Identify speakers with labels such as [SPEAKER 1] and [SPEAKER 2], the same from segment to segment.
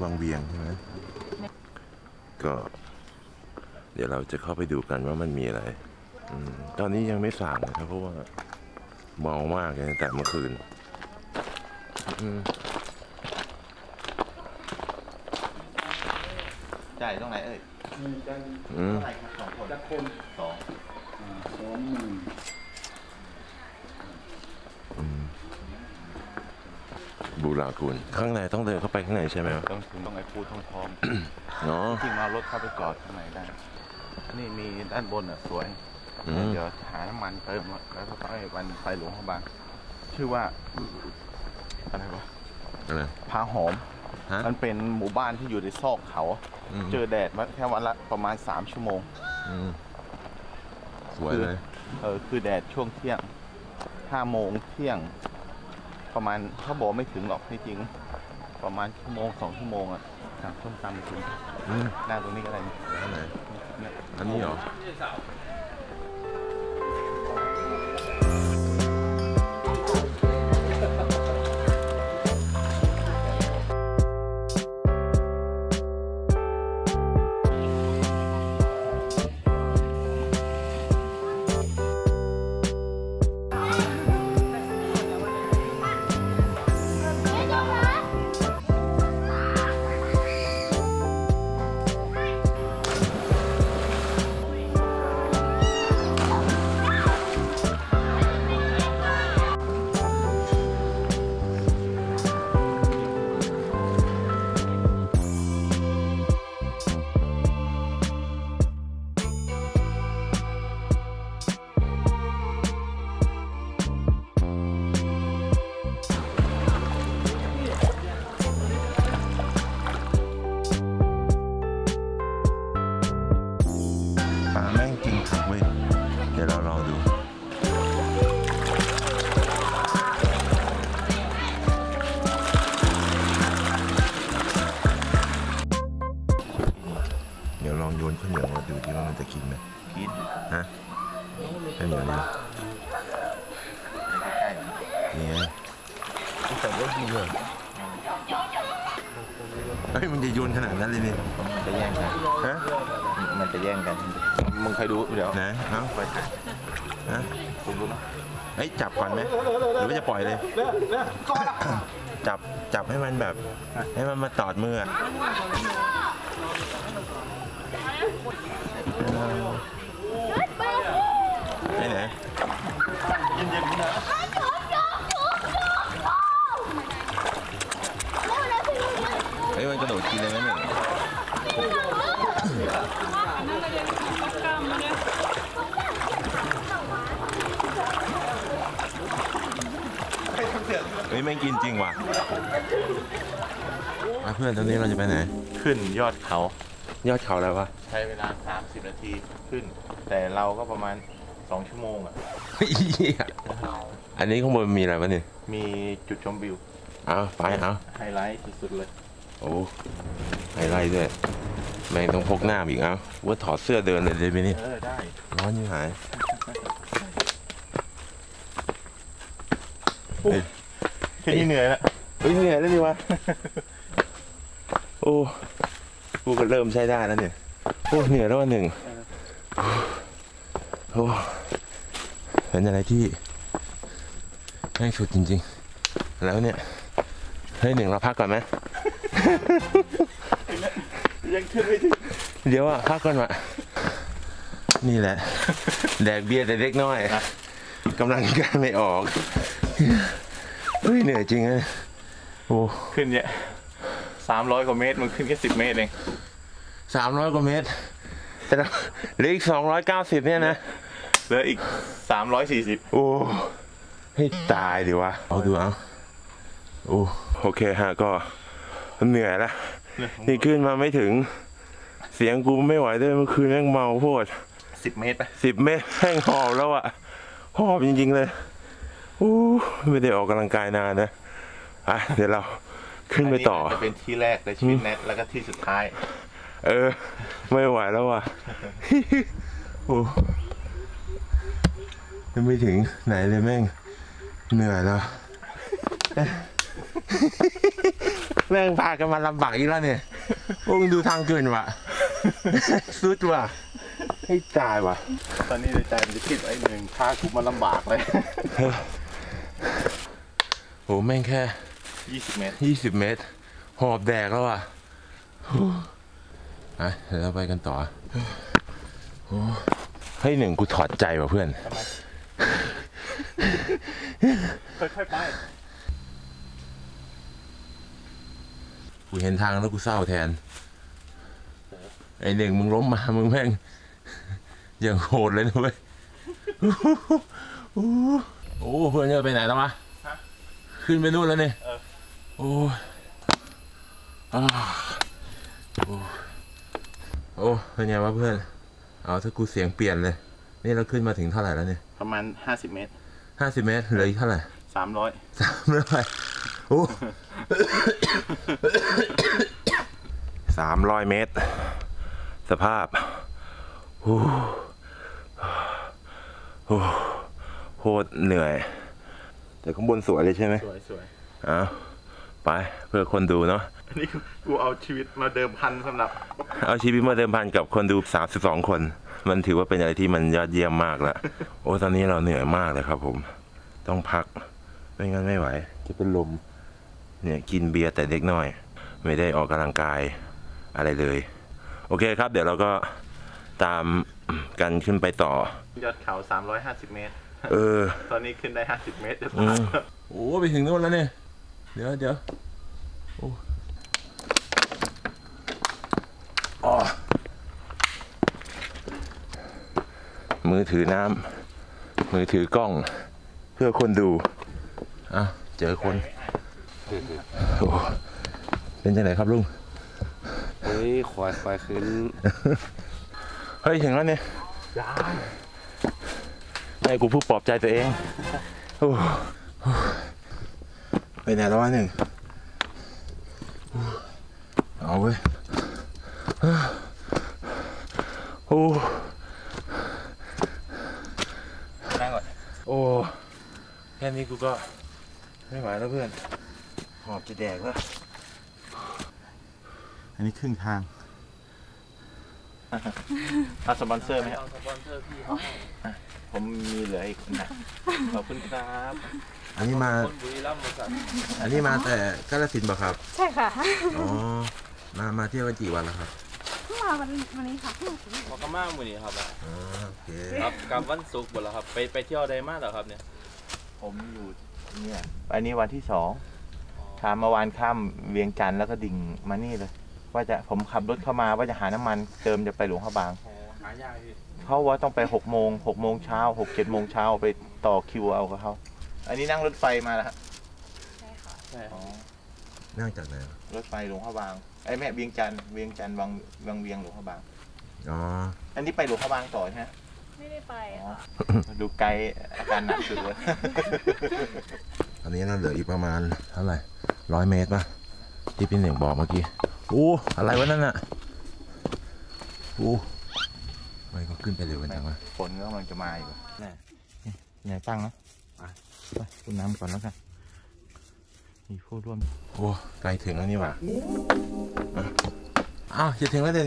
[SPEAKER 1] คูนที่วังเวียงใช่ไหมก็ เดี๋ยวเราจะเข้าไปดูกันว่ามันมีอะไรอมตอนนี้ยังไม่สั่งนะครับเพราะว่าเมามากเลยตั้งแต่เมื่อคืนอืม
[SPEAKER 2] จ่ายตรงไหนเอ่ย
[SPEAKER 3] มีกัน
[SPEAKER 1] อืม
[SPEAKER 2] เท่าไหร่ครับสองคน
[SPEAKER 3] ละคน
[SPEAKER 2] สอง
[SPEAKER 3] อ่าสองหมื่น
[SPEAKER 1] บูรากูล ข้างในต้องเดินเข้าไปข้างในใช่ไหมวะ
[SPEAKER 2] ต้องถึงตรงไอ้ปูทองทอง
[SPEAKER 1] เนาะ
[SPEAKER 2] จริงๆเอารถเข้าไปจอดข้างในได้ นี่มีด้านบนอะสวย
[SPEAKER 1] อืม
[SPEAKER 2] เดี๋ยวหาน้ำมันเติมแล้วก็ไปวันไฟหลวงพระบาง ชื่อว่า อะไรวะ
[SPEAKER 1] อะไร
[SPEAKER 2] พาหอม
[SPEAKER 1] ฮะ
[SPEAKER 2] มันเป็นหมู่บ้านที่อยู่ในซอกเขา
[SPEAKER 1] ม
[SPEAKER 2] เจอแดดมาแค่วันละประมาณ3ชั่วโมง
[SPEAKER 1] มสวยเลย
[SPEAKER 2] เออคือแดดช่วงเที่ยงห้าโมงเที่ยง ประมาณเขาบอกไม่ถึงหรอกที่จริง ประมาณชั่วโมงสองชั่วโมงอะสั่งส้มตำไปกิน
[SPEAKER 1] อืม
[SPEAKER 2] หน้าตรงนี้ก็ได้นี่
[SPEAKER 1] ข้างใน
[SPEAKER 2] เนี่ย
[SPEAKER 1] อันนี้เหรอ แม่งกินผักเว้ยเดี๋ยวเราลองดูเดี๋ยวลองโยนข้าวเหนียวมาดูที่ว่ามันจะกินไหม
[SPEAKER 2] กิน
[SPEAKER 1] ฮะข้าวเหนียวเนี่ย
[SPEAKER 2] ใกล้ๆ
[SPEAKER 1] นี่ไง
[SPEAKER 2] แต่ว่าดีเลย
[SPEAKER 1] เฮ้ยมันจะโยนขนาดนั้นเลยเนี่ย
[SPEAKER 2] จะแย่งกัน
[SPEAKER 1] ฮะ
[SPEAKER 2] มันจะแย่งกัน มึงเคยดูเดี๋ยว
[SPEAKER 1] ไหนเอ้า
[SPEAKER 2] ไปถ่าย
[SPEAKER 1] ฮะ
[SPEAKER 2] คุณรู้นะ
[SPEAKER 1] เฮ้ยจับก่อนไหมหรือว่าจะปล่อยเลย จับจับให้มันแบบ ให้มันมาตอดมืออะไปไหนเฮ้ เฮ้ยไม่งกินจริงว่ะอะเพื่อนตอนนี้เราจะไปไหน
[SPEAKER 2] ขึ้นยอดเขา
[SPEAKER 1] ยอดเขาแล้ววะ
[SPEAKER 2] ใช้เวลา 30 นาทีขึ้น แต่เราก็ประมาณ 2 ชั่วโมงอะ
[SPEAKER 1] เฮ้ยอันนี้ข้างบนมีอะไรวะเนี่ย
[SPEAKER 2] มีจุดชมวิว
[SPEAKER 1] เอาไปเอา
[SPEAKER 2] ไฮไลท์สุดๆเลย
[SPEAKER 1] โอ้ไฮไลท์ด้วย แม่งต้องพกหน้าอีกเอาว่าถอดเสื้อเดินเลยได้ไหมเนี่ย
[SPEAKER 2] เออได้
[SPEAKER 1] ร้อนยิ่งหาย
[SPEAKER 2] แค่นี้เหนื่อยแล้ว
[SPEAKER 1] เฮ้ยเหนื่อยแล้วนี่วะโอ้กูก็เริ่มใช้ได้แล้วเนี่ยโอ้เหนื่อยแล้ววันหนึ่งโอ้เป็นอะไรที่แม่งสุดจริง ๆ แล้วเนี่ยเฮ้ยหนึ่งเราพักก่อนไหม
[SPEAKER 2] ยังขึ้นไม่ถึง
[SPEAKER 1] เดี๋ยวอะพักก่อนวะนี่แหละ แดกเบียร์แต่เล็กน้อยกำลังการไม่ออกเฮ้ยเหนื่อยจริงเลยโอ้
[SPEAKER 2] ขึ้นเนี่ยสามร้อยกว่าเมตรมันขึ้นแค่สิบเมตรเอง
[SPEAKER 1] สามร้อยกว่าเมตร แต่เราเหลืออีกสองร้อยเก้าสิบเนี่ยนะ
[SPEAKER 2] เหลืออีกสามร้อยสี่สิบ
[SPEAKER 1] โอ้ให้ตายดิวะเอาดูเอาโอ้โอเคฮะก็เหนื่อยละ นี่ขึ้นมาไม่ถึง เสียงกูไม่ไหวด้วยเมื่อคืนแม่งเมาโพด
[SPEAKER 2] สิบเมตรไป
[SPEAKER 1] สิบเมตรแห้งหอบแล้วอะหอบจริง ๆ เลยอู้ไม่ได้ออกกำลังกายนานนะอะเดี๋ยวเราขึ้นไปต่อ
[SPEAKER 2] นนี้าจจะเป็นที่แรกในชีวิตแนทแล้วก็ที่สุดท้าย
[SPEAKER 1] เออ ไม่ไหวแล้วว่ะโอ้ยังไม่ถึงไหนเลยแม่ง เหนื่อยแล้ว แม่งพากันมาลำบากอีกแล้วเนี่ยพวกมึงดูทางเกินว่ะสุดว่ะให้ตายว่ะ
[SPEAKER 2] ตอนนี้ในใจมันจะคิดไอ้หนึ่งพากูมาลำบากเลย
[SPEAKER 1] โหแม่งแค่
[SPEAKER 2] 20เมตร
[SPEAKER 1] ยี่สิบเมตร หอบแดกแล้วอะฮู้อะเดี๋ยวเราไปกันต่อโอ้เฮ้ยหนึ่งกูถอดใจว่ะเพื่อน
[SPEAKER 2] ค่อยๆไป
[SPEAKER 1] กูเห็นทางแล้วกูเศร้าแทน ไอหนึ่งมึงล้มมา มึงแม่ง อย่างโหดเลยนะเว้ยโอ้เพื่อนจะไปไหนแล้ววะขึ้นไปนู่นแล้วเนี่ยโอ้ยอ่าโอ้โอ้เป็นไงวะเพื่อน เอาถ้ากูเสียงเปลี่ยนเลย นี่เราขึ้นมาถึงเท่าไหร่แล้วเนี่ย
[SPEAKER 2] ประมาณ50เมตร
[SPEAKER 1] ห้าสิบเมตรเหลืออีกเท่าไหร่
[SPEAKER 2] 300
[SPEAKER 1] สามร้อย โอ้สามร้อยเมตร สภาพโอ้โหโคตรเหนื่อย แต่ข้างบนสวยเลยใช่ไหม
[SPEAKER 2] สวยสวย
[SPEAKER 1] เอาไปเพื่อคนดูเนาะ
[SPEAKER 2] อันนี้กูเอาชีวิตมาเดิมพันสำหรับ
[SPEAKER 1] เอาชีวิตมาเดิมพันกับคนดู 32 คน มันถือว่าเป็นอะไรที่มันยอดเยี่ยมมากแล้วโอ้ตอนนี้เราเหนื่อยมากเลยครับผม ต้องพักไม่งั้นไม่ไหว จะเป็นลม เนี่ยกินเบียร์แต่เด็กน้อย ไม่ได้ออกกำลังกายอะไรเลย โอเคครับ เดี๋ยวเราก็ตามกันขึ้นไปต่อ
[SPEAKER 2] ยอดเขา 350 เมตร
[SPEAKER 1] เออ
[SPEAKER 2] ตอนนี้ขึ้นได้ 50 เมตรจะ
[SPEAKER 1] อื
[SPEAKER 2] ตาย
[SPEAKER 1] มโอ้ไปถึงนู่นแล้วเนี่ย เดี๋ยวเดี๋ยวโอ้อ๋อมือถือน้ำมือถือกล้อง เพื่อคนดู อะ เจอคน โอ้เป็นจังไหนครับลุง
[SPEAKER 3] เฮ้ยควายควายขึ้น
[SPEAKER 1] เฮ้ยถึงแล้วเนี่ยให้กูพูดปลอบใจตัวเองโอ้ไปไหนแล้ววะหนึ่งเอาเว้ยโอ้
[SPEAKER 2] นั่งก่อน
[SPEAKER 1] โอ้แค่นี้กูก็ไม่ไหวแล้วเพื่อน หอบจะแดกแล้ว
[SPEAKER 2] อันนี้ครึ่งทางเอาสปอนเซอร์ไหมครับ
[SPEAKER 3] เอาสปอนเซอร์พี่
[SPEAKER 2] ผมมีเหลืออีกนะขอบคุณครับ
[SPEAKER 1] อันนี้มา
[SPEAKER 3] คนบุรีรัมย์บริษัท
[SPEAKER 1] อันนี้มาแต่กาฬสินธุ์ป่ะครับ
[SPEAKER 4] ใช่ค่ะ
[SPEAKER 1] อ๋อ มามาเที่ยวกันกี่วันแล้วครับ
[SPEAKER 4] เพิ่งมาวันวันนี้ค่ะเพิ่งมาถึง
[SPEAKER 3] มอกระมามือนี้ครับ
[SPEAKER 1] อ๋อโอเค
[SPEAKER 3] ครับกลับวันศุกร์หมดแล้วครับ ไปไปเที่ยวใดมาเหรอครับเนี่ย
[SPEAKER 2] ผมอยู่เนี่ยอันนี้วันที่สอง ถามเมื่อวานข้ามเวียงจันทร์แล้วก็ดิ่งมานี่เลย ว่าจะผมขับรถเข้ามาว่าจะหาน้ำมันเติมจะไปหลวงพระบาง
[SPEAKER 3] อ๋อหายากพี่
[SPEAKER 2] เขาว่าต้องไปหกโมงหกโมงเช้าหกเจ็ดโมงเช้าไปต่อคิวเอากับเขาอันนี้นั่งรถไฟมาแล้วครับ
[SPEAKER 4] ใช่ค่ะ
[SPEAKER 3] ใช่ครับ
[SPEAKER 1] นั่งจากไหนวะ
[SPEAKER 2] รถไฟหลวงพระบางไอ้แม่เวียงจันทร์เวียงจันทร์วังวังเวียงหลวงพระบาง
[SPEAKER 1] อ๋อ
[SPEAKER 2] อันนี้ไปหลวงพระบางต่อใช่ไหม
[SPEAKER 4] ไม่ได้ไป
[SPEAKER 2] อ๋อ
[SPEAKER 4] ค่ะ
[SPEAKER 2] ดูไกลอาการหนักสุดเลย
[SPEAKER 1] ตอนนี้เราเหลืออีกประมาณเท่าไหร่ร้อยเมตรป่ะที่พี่หนึ่งบอกเมื่อกี้โอ้อะไรวะนั่นน่ะโอ้ไม่ก็ขึ้นไปเร็วกันจังวะ
[SPEAKER 2] ฝนก็กำลังจะมาอยู่นี่ไหนตั้งนะไปไปคุณน้ำก่อนแล้วกันมีผู้ร่วม
[SPEAKER 1] โอ้ใกล้ถึงแล้วนี่หว่าอะอ้าวจะถึงแล้วเดี๋ยว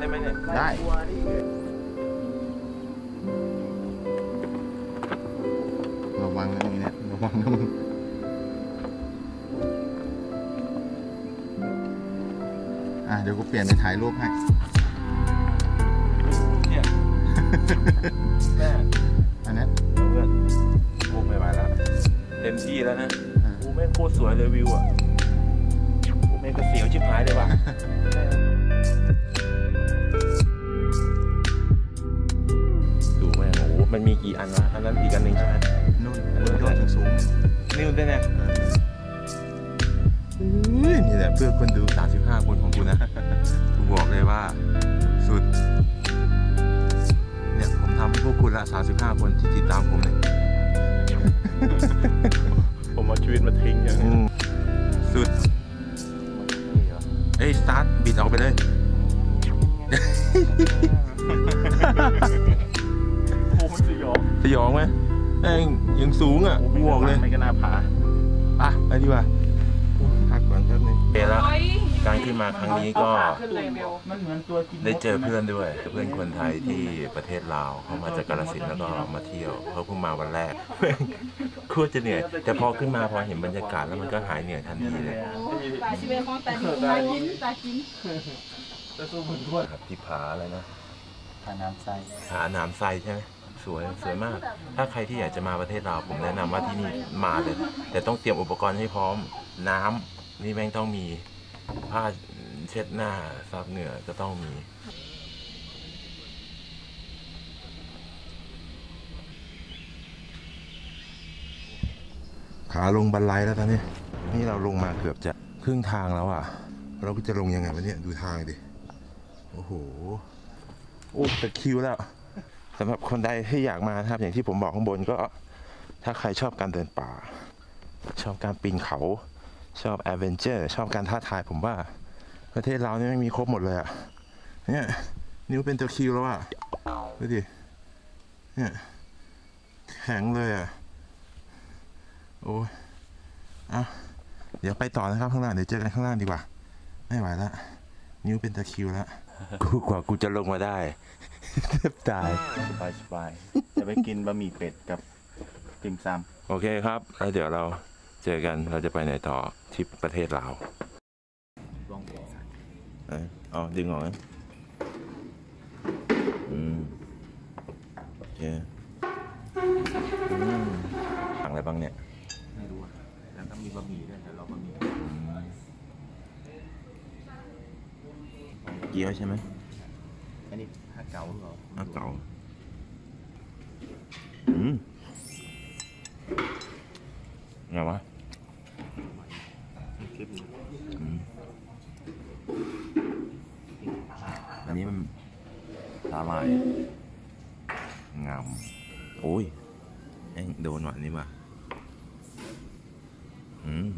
[SPEAKER 1] ได้ไหมเนี่ย ได้ระวั
[SPEAKER 2] ง
[SPEAKER 1] นะนี่นะระวั
[SPEAKER 2] งนะ
[SPEAKER 1] มึงอะ
[SPEAKER 2] เดี๋ยวกูเปลี่ยนไปถ่ายรูปให้
[SPEAKER 1] เนี่ยแม่
[SPEAKER 2] อันนี้
[SPEAKER 1] เพื่อนกูไปไปแล้ว เต็มที่แล้วนะกูไม่โคตรสวยเลยวิวอะกูแม่งกระเสียวชิบหายเลยว่ะ เฮ้ยนี่แหละเพื่อคนดู 35 คนของกูนะกูบอกเลยว่าสุด เนี่ยผมทำให้พวกคุณละ 35 คนที่ติดตามผมเนี่ย
[SPEAKER 3] ผมเอาชีวิตมาทิ้งอย่าง
[SPEAKER 1] อื
[SPEAKER 3] นี้
[SPEAKER 1] มสุด เอ้ย สตาร์ทบิดออกไปเลย
[SPEAKER 3] โอ้มันสยอง
[SPEAKER 1] สยองไหมแม่งยังสูงอะกูบอกเลย
[SPEAKER 3] ไม่ก็น่าผา
[SPEAKER 1] อะไปดีกว่า เคแล้ว
[SPEAKER 4] โอ้ย
[SPEAKER 1] การขึ้นมาครั้งนี้ก็
[SPEAKER 4] ขึ้นเลยเบล
[SPEAKER 2] มันเหมือนตัวกิน
[SPEAKER 1] ได้เจอเพื่อนด้วย เพื่อนคนไทยที่ประเทศลาวเขามาจากกาฬสินธุ์แล้วก็มาเที่ยวเขาเพิ่งมาวันแรกโคตรจะเหนื่อย แต่พอขึ้นมาพอเห็นบรรยากาศแล้วมันก็หายเหนื่อยทันทีเลย
[SPEAKER 4] ตาชิเบะของตาดินตากินตากิน
[SPEAKER 1] ครับที่ผาอะไรนะ
[SPEAKER 2] ทาน้ำใส
[SPEAKER 1] ผาหนามไซใช่ไหมสวยสวยมาก ถ้าใครที่อยากจะมาประเทศลาวผมแนะนำว่าที่นี่มาเลย แต่ต้องเตรียมอุปกรณ์ให้พร้อมน้ำ นี่แม่งต้องมีผ้าเช็ดหน้าซับเหงื่อก็ต้องมี ขาลงบันไลแล้วตอนนี้ นี่เราลงมาเกือบจะครึ่งทางแล้วอะ เราก็จะลงยังไงวะเนี่ย ดูทางดิ โอ้โห โอ้ต่คิวแล้วสำหรับคนใดที่อยากมานะครับ อย่างที่ผมบอกข้างบนก็ ถ้าใครชอบการเดินป่า ชอบการปีนเขา ชอบแอดเวนเจอร์ชอบการท้าทายผมว่า ประเทศเราเนี่ยไม่มีครบหมดเลยอะเนี่ยนิ้วเป็นตัวคิวแล้วอะดูดิเนี่ยแข็งเลยอะโอ้ยเอาเดี๋ยวไปต่อนะครับข้างล่างเดี๋ยวเจอกันข้างล่างดีกว่า ไม่ไหวละนิ้วเป็นตะคริวแล้วกูกว่ากูจะลงมาได้แทบตาย
[SPEAKER 2] สบายสบายจะไปกินบะหมี่เป็ดกับติ่มซ
[SPEAKER 1] โอเคครับแล้วเดี๋ยวเรา เจอกันเราจะไปไหนต่อทริปประเทศลาวำ
[SPEAKER 2] ลองเป็ดใส่
[SPEAKER 1] เอ้ยเอาดึงออกนะอืมโอเคอืมสั่งอะไรบ้างเนี่ย
[SPEAKER 2] ไม่รู้อะแล้วก็มีบะหมี่ด้วยแต่เราบะหมี่
[SPEAKER 1] เกี๊ยวใช่ไหม
[SPEAKER 2] อันนี้ผ้าเก๋าหรือเปล่า
[SPEAKER 1] อ้าเก่าอืมไงวะ
[SPEAKER 2] คลิปนี้
[SPEAKER 1] อืมอันนี้มันสาลาย งามโอ้ยแม่งโดนหวานนี่ว่ะอืม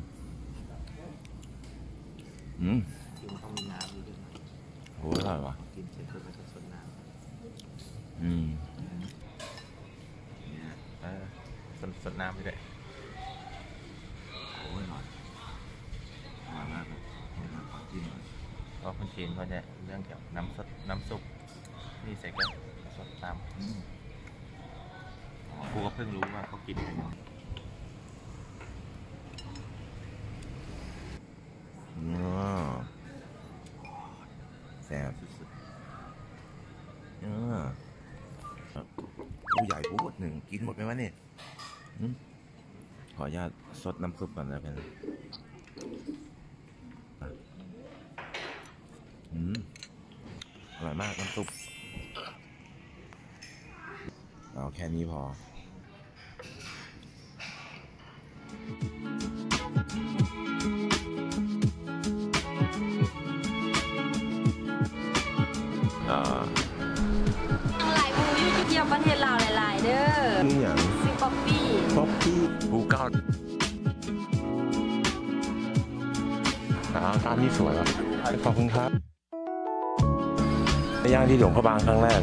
[SPEAKER 1] อืม
[SPEAKER 2] กินต้องมีน้ำด้วยนะ
[SPEAKER 1] โหอร่อยว่ะ
[SPEAKER 2] กินเสร็จก็ไปผสมน้
[SPEAKER 1] อืมำ
[SPEAKER 2] เออสดสดน้ำไปด้วย
[SPEAKER 1] โอ้ยอร่อยอร่อยมากเลยเดี๋ยวเราขอจิ้มหน่อย
[SPEAKER 2] เพราะคนจีนเขาจะเรื่องเกี่ยวกับน้ำสดน้ำซุป นี่เสร็จก็สดตามกูก็เพิ่งรู้ว่าเขากินกัน
[SPEAKER 1] อ๋อแซ่บสุดๆอ่าผู้ใหญ่พูดหนึ่งกินหมดไหมวะเนี่ยขออนุญาตสดน้ำซุปก่อนแล้วกันอ่อืมอร่อยมากน้ำซุป เอาแค่นี้พออ่า
[SPEAKER 5] หลายผู้อยู่ที่เที่ยวประเทศลาวหลาย ๆ เด้อ
[SPEAKER 1] นี่อย่าง
[SPEAKER 5] ซื้อป๊อปปี้
[SPEAKER 1] ป๊อปปี้บูเก้าอ่าร้านนี้สวยว่ะขอบคุณครับไปย่างที่หลวงพระบางครั้งแรก